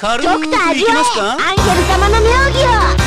軽くいきますか？アンゲル様の妙義を。